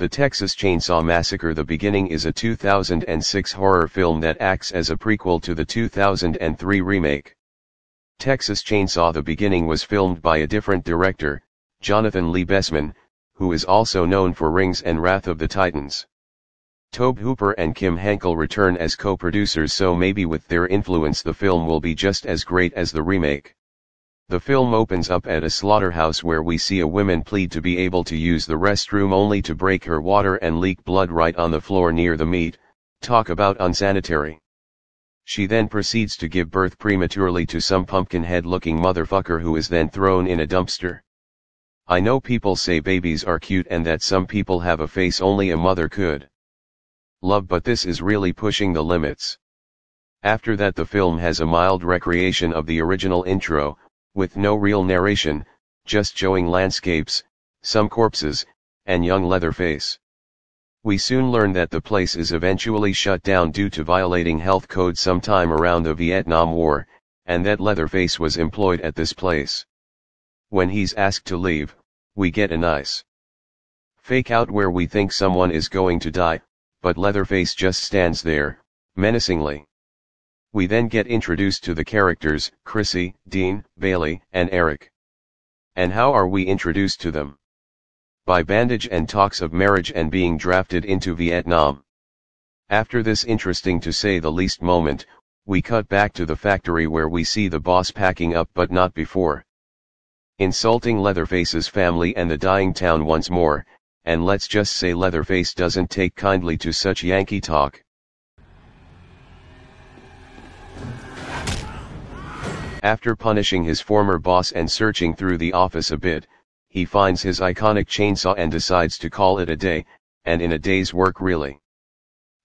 The Texas Chainsaw Massacre The Beginning is a 2006 horror film that acts as a prequel to the 2003 remake. Texas Chainsaw The Beginning was filmed by a different director, Jonathan Liebesman, who is also known for Rings and Wrath of the Titans. Tobe Hooper and Kim Henkel return as co-producers so maybe with their influence the film will be just as great as the remake. The film opens up at a slaughterhouse where we see a woman plead to be able to use the restroom only to break her water and leak blood right on the floor near the meat, talk about unsanitary. She then proceeds to give birth prematurely to some pumpkinhead looking motherfucker who is then thrown in a dumpster. I know people say babies are cute and that some people have a face only a mother could love but this is really pushing the limits. After that the film has a mild recreation of the original intro, with no real narration, just showing landscapes, some corpses, and young Leatherface. We soon learn that the place is eventually shut down due to violating health code sometime around the Vietnam War, and that Leatherface was employed at this place. When he's asked to leave, we get a nice fake out where we think someone is going to die, but Leatherface just stands there, menacingly. We then get introduced to the characters, Chrissy, Dean, Bailey, and Eric. And how are we introduced to them? By bandage and talks of marriage and being drafted into Vietnam. After this interesting to say the least moment, we cut back to the factory where we see the boss packing up but not before. Insulting Leatherface's family and the dying town once more, and let's just say Leatherface doesn't take kindly to such Yankee talk. After punishing his former boss and searching through the office a bit, he finds his iconic chainsaw and decides to call it a day, and in a day's work really.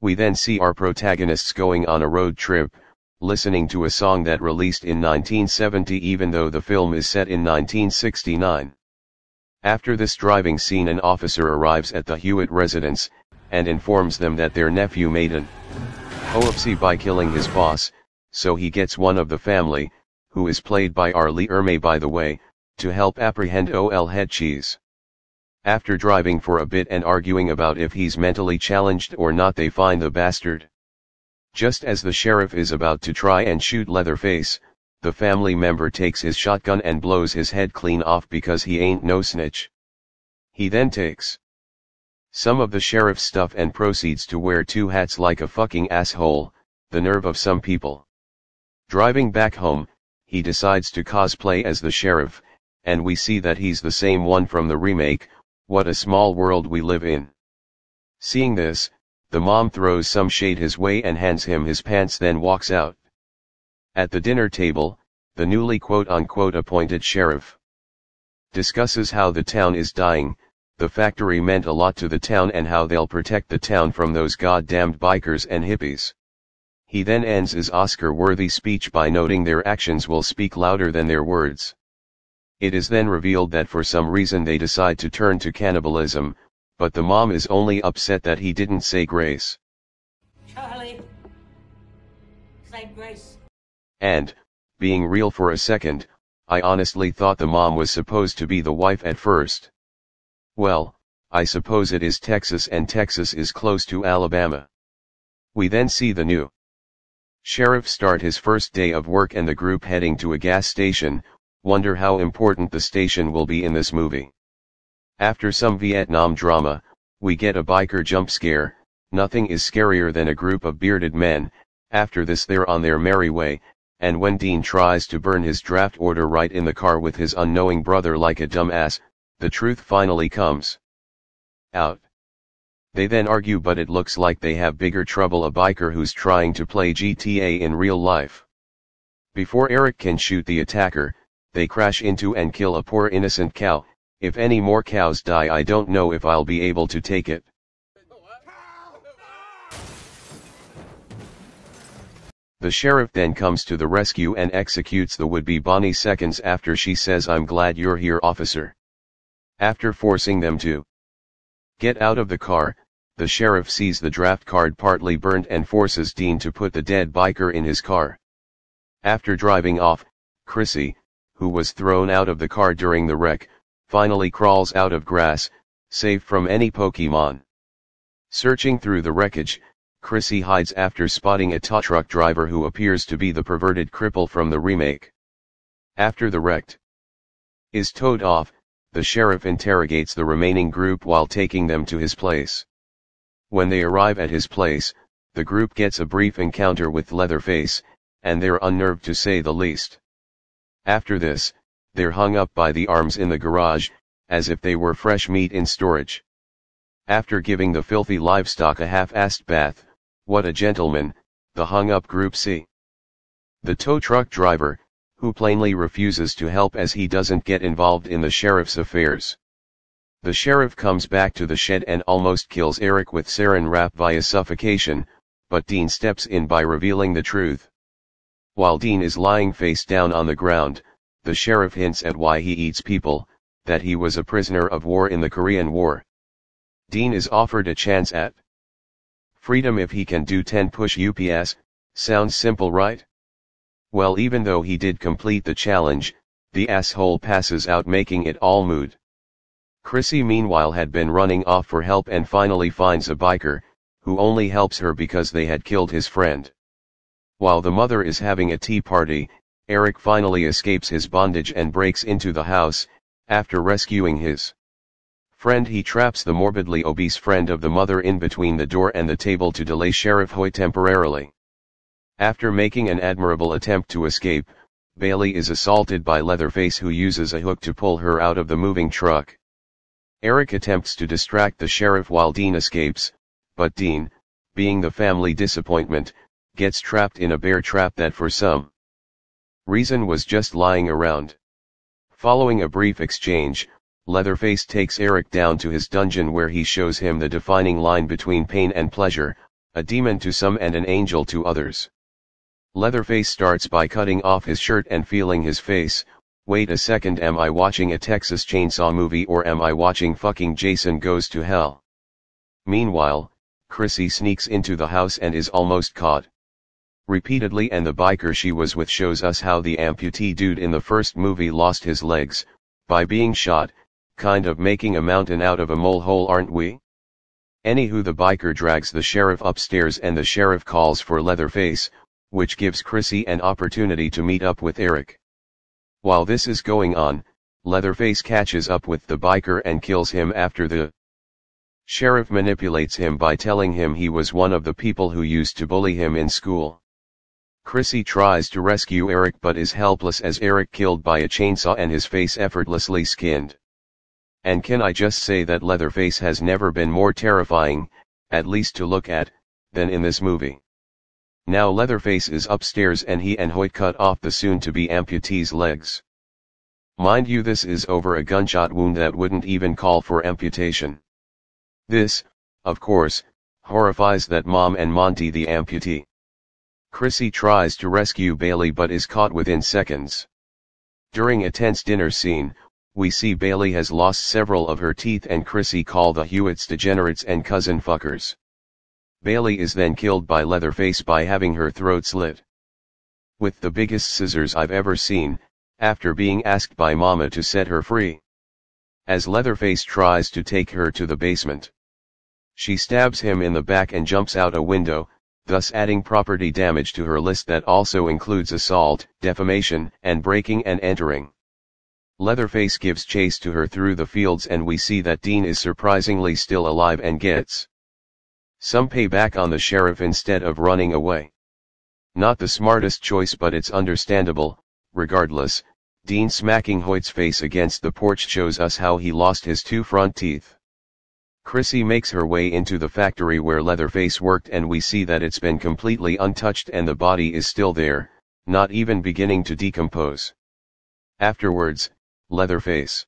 We then see our protagonists going on a road trip, listening to a song that released in 1970 even though the film is set in 1969. After this driving scene an officer arrives at the Hewitt residence, and informs them that their nephew made an hoaxy by killing his boss, so he gets one of the family, who is played by R. Lee Ermey by the way, to help apprehend O.L. Headcheese. After driving for a bit and arguing about if he's mentally challenged or not they find the bastard. Just as the sheriff is about to try and shoot Leatherface, the family member takes his shotgun and blows his head clean off because he ain't no snitch. He then takes some of the sheriff's stuff and proceeds to wear two hats like a fucking asshole, the nerve of some people. Driving back home, he decides to cosplay as the sheriff, and we see that he's the same one from the remake, what a small world we live in. Seeing this, the mom throws some shade his way and hands him his pants then walks out. At the dinner table, the newly quote-unquote appointed sheriff discusses how the town is dying, the factory meant a lot to the town and how they'll protect the town from those goddamned bikers and hippies. He then ends his Oscar-worthy speech by noting their actions will speak louder than their words. It is then revealed that for some reason they decide to turn to cannibalism, but the mom is only upset that he didn't say grace. Charlie, say grace. And, being real for a second, I honestly thought the mom was supposed to be the wife at first. Well, I suppose it is Texas and Texas is close to Alabama. We then see the new Sheriff start his first day of work and the group heading to a gas station, wonder how important the station will be in this movie. After some Vietnam drama, we get a biker jump scare, nothing is scarier than a group of bearded men, after this they're on their merry way, and when Dean tries to burn his draft order right in the car with his unknowing brother like a dumbass, the truth finally comes out. They then argue but it looks like they have bigger trouble a biker who's trying to play GTA in real life. Before Eric can shoot the attacker, they crash into and kill a poor innocent cow, if any more cows die I don't know if I'll be able to take it. The sheriff then comes to the rescue and executes the would-be Bonnie seconds after she says I'm glad you're here officer. After forcing them to get out of the car, the sheriff sees the draft card partly burnt and forces Dean to put the dead biker in his car. After driving off, Chrissy, who was thrown out of the car during the wreck, finally crawls out of grass, safe from any Pokemon. Searching through the wreckage, Chrissy hides after spotting a tow truck driver who appears to be the perverted cripple from the remake. After the wrecked is towed off, the sheriff interrogates the remaining group while taking them to his place. When they arrive at his place, the group gets a brief encounter with Leatherface, and they're unnerved to say the least. After this, they're hung up by the arms in the garage, as if they were fresh meat in storage. After giving the filthy livestock a half-assed bath, what a gentleman, the hung-up group see. The tow truck driver, who plainly refuses to help as he doesn't get involved in the sheriff's affairs. The sheriff comes back to the shed and almost kills Eric with Saran wrap via suffocation, but Dean steps in by revealing the truth. While Dean is lying face down on the ground, the sheriff hints at why he eats people, that he was a prisoner of war in the Korean War. Dean is offered a chance at Freedom if he can do 10 push UPS, sounds simple right? Well even though he did complete the challenge, the asshole passes out making it all mood. Chrissy meanwhile had been running off for help and finally finds a biker, who only helps her because they had killed his friend. While the mother is having a tea party, Eric finally escapes his bondage and breaks into the house, after rescuing his friend he traps the morbidly obese friend of the mother in between the door and the table to delay Sheriff Hoyt temporarily. After making an admirable attempt to escape, Bailey is assaulted by Leatherface who uses a hook to pull her out of the moving truck. Eric attempts to distract the sheriff while Dean escapes, but Dean, being the family disappointment, gets trapped in a bear trap that for some reason was just lying around. Following a brief exchange, Leatherface takes Eric down to his dungeon where he shows him the defining line between pain and pleasure, a demon to some and an angel to others. Leatherface starts by cutting off his shirt and feeling his face, wait a second am I watching a Texas Chainsaw movie or am I watching fucking Jason Goes to Hell? Meanwhile, Chrissy sneaks into the house and is almost caught. Repeatedly and the biker she was with shows us how the amputee dude in the first movie lost his legs, by being shot, kind of making a mountain out of a molehill aren't we? Anywho the biker drags the sheriff upstairs and the sheriff calls for Leatherface, which gives Chrissy an opportunity to meet up with Eric. While this is going on, Leatherface catches up with the biker and kills him after the sheriff manipulates him by telling him he was one of the people who used to bully him in school. Chrissy tries to rescue Eric but is helpless as Eric killed by a chainsaw and his face effortlessly skinned. And can I just say that Leatherface has never been more terrifying, at least to look at, than in this movie. Now Leatherface is upstairs and he and Hoyt cut off the soon-to-be amputee's legs. Mind you this is over a gunshot wound that wouldn't even call for amputation. This, of course, horrifies that mom and Monty the amputee. Chrissy tries to rescue Bailey but is caught within seconds. During a tense dinner scene, we see Bailey has lost several of her teeth and Chrissy call the Hewitts degenerates and cousin fuckers. Bailey is then killed by Leatherface by having her throat slit. With the biggest scissors I've ever seen, after being asked by Mama to set her free. As Leatherface tries to take her to the basement. She stabs him in the back and jumps out a window, thus adding property damage to her list that also includes assault, defamation, and breaking and entering. Leatherface gives chase to her through the fields and we see that Dean is surprisingly still alive and gets some pay back on the sheriff instead of running away. Not the smartest choice but it's understandable, regardless, Dean smacking Hoyt's face against the porch shows us how he lost his two front teeth. Chrissy makes her way into the factory where Leatherface worked and we see that it's been completely untouched and the body is still there, not even beginning to decompose. Afterwards, Leatherface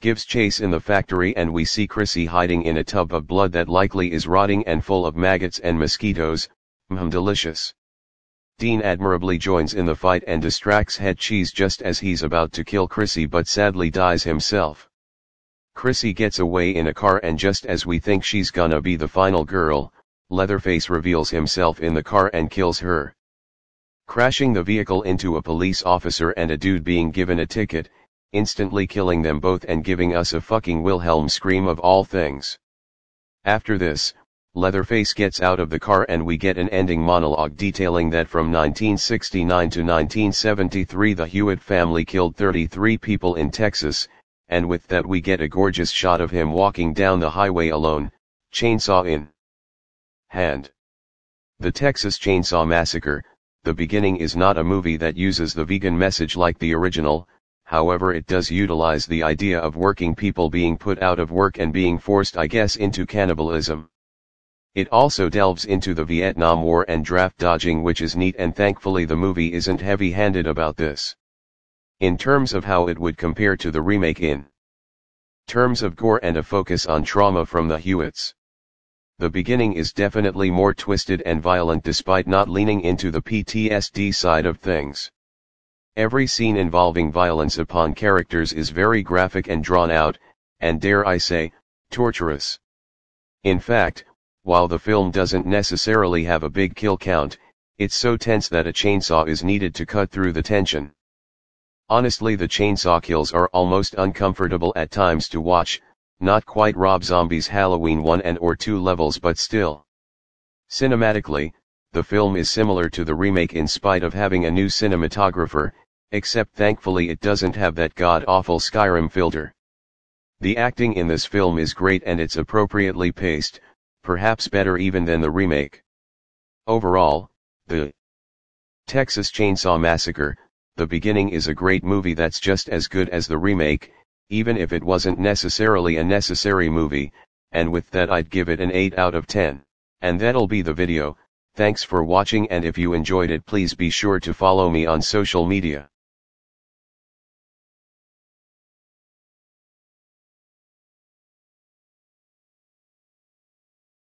gives chase in the factory and we see Chrissy hiding in a tub of blood that likely is rotting and full of maggots and mosquitoes, mmm delicious. Dean admirably joins in the fight and distracts Head Cheese just as he's about to kill Chrissy but sadly dies himself. Chrissy gets away in a car and just as we think she's gonna be the final girl, Leatherface reveals himself in the car and kills her. Crashing the vehicle into a police officer and a dude being given a ticket, instantly killing them both and giving us a fucking Wilhelm scream of all things. After this, Leatherface gets out of the car and we get an ending monologue detailing that from 1969 to 1973 the Hewitt family killed 33 people in Texas, and with that we get a gorgeous shot of him walking down the highway alone, chainsaw in hand. The Texas Chainsaw Massacre, the beginning is not a movie that uses the vegan message like the original, however it does utilize the idea of working people being put out of work and being forced I guess into cannibalism. It also delves into the Vietnam War and draft dodging which is neat and thankfully the movie isn't heavy-handed about this. In terms of how it would compare to the remake in terms of gore and a focus on trauma from the Hewitts. The beginning is definitely more twisted and violent despite not leaning into the PTSD side of things. Every scene involving violence upon characters is very graphic and drawn out, and dare I say, torturous. In fact, while the film doesn't necessarily have a big kill count, it's so tense that a chainsaw is needed to cut through the tension. Honestly the chainsaw kills are almost uncomfortable at times to watch, not quite Rob Zombie's Halloween 1 and or 2 levels but still. Cinematically, the film is similar to the remake in spite of having a new cinematographer, except thankfully it doesn't have that god-awful Skyrim filter. The acting in this film is great and it's appropriately paced, perhaps better even than the remake. Overall, the Texas Chainsaw Massacre, The Beginning is a great movie that's just as good as the remake, even if it wasn't necessarily a necessary movie, and with that I'd give it an 8 out of 10. And that'll be the video, thanks for watching and if you enjoyed it please be sure to follow me on social media.